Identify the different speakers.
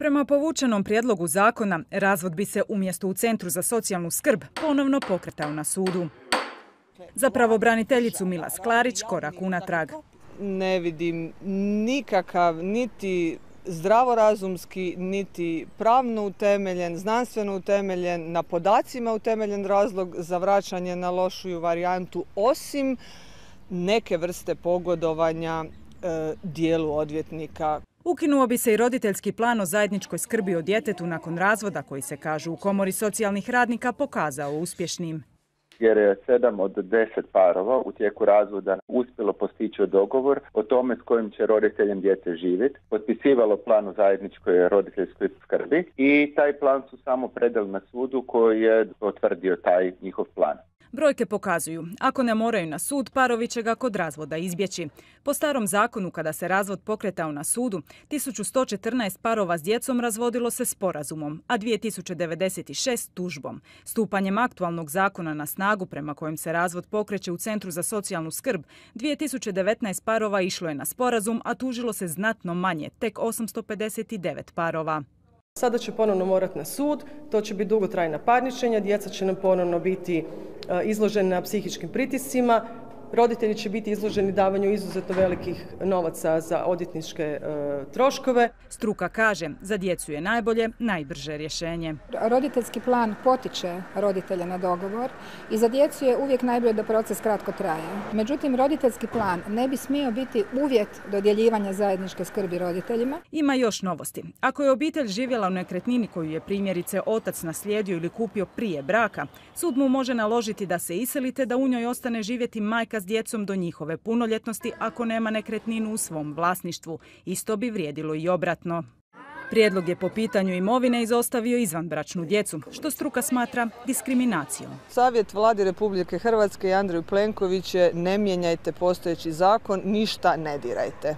Speaker 1: Prema povučenom prijedlogu zakona, razvod bi se umjesto u Centru za socijalnu skrb ponovno pokretao na sudu. Za pravobraniteljicu Mila Sklarić korak unatrag.
Speaker 2: Ne vidim nikakav niti zdravorazumski, niti pravno utemeljen, znanstveno utemeljen, na podacima utemeljen razlog za vraćanje na lošuju varijantu, osim neke vrste pogodovanja e, dijelu odvjetnika
Speaker 1: Ukinuo bi se i roditeljski plan o zajedničkoj skrbi o djetetu nakon razvoda koji se kažu u komori socijalnih radnika pokazao uspješnim.
Speaker 3: Jer je sedam od deset parova u tijeku razvoda uspjelo postići dogovor o tome s kojim će roditeljem djece živjeti, potpisivalo plan o zajedničkoj roditeljskoj skrbi i taj plan su samo predali na sudu koji je potvrdio taj njihov plan.
Speaker 1: Brojke pokazuju, ako ne moraju na sud, parovi će ga kod razvoda izbjeći. Po starom zakonu, kada se razvod pokretao na sudu, 1114 parova s djecom razvodilo se sporazumom, a 2096 tužbom. Stupanjem aktualnog zakona na snagu prema kojem se razvod pokreće u Centru za socijalnu skrb, 2019 parova išlo je na sporazum, a tužilo se znatno manje, tek 859 parova.
Speaker 2: Sada će ponovno morati na sud, to će biti dugotrajna parničenja, djeca će nam ponovno biti e, izložena psihičkim pritiscima, Roditelji će biti izloženi davanju izuzetno velikih novaca za odjetničke e, troškove.
Speaker 1: Struka kaže, za djecu je najbolje, najbrže rješenje.
Speaker 4: Roditeljski plan potiče roditelja na dogovor i za djecu je uvijek najbolje da proces kratko traje. Međutim, roditeljski plan ne bi smio biti uvjet dodjeljivanja zajedničke skrbi roditeljima.
Speaker 1: Ima još novosti. Ako je obitelj živjela u nekretnini koju je primjerice otac naslijedio ili kupio prije braka, sud mu može naložiti da se iselite da u njoj ostane živjeti majka s djecom do njihove punoljetnosti ako nema nekretninu u svom vlasništvu. Isto bi vrijedilo i obratno. Prijedlog je po pitanju imovine izostavio izvanbračnu djecu, što struka smatra diskriminacijom.
Speaker 2: Savjet vladi Republike Hrvatske i Andreju Plenković je ne mijenjajte postojeći zakon, ništa ne dirajte.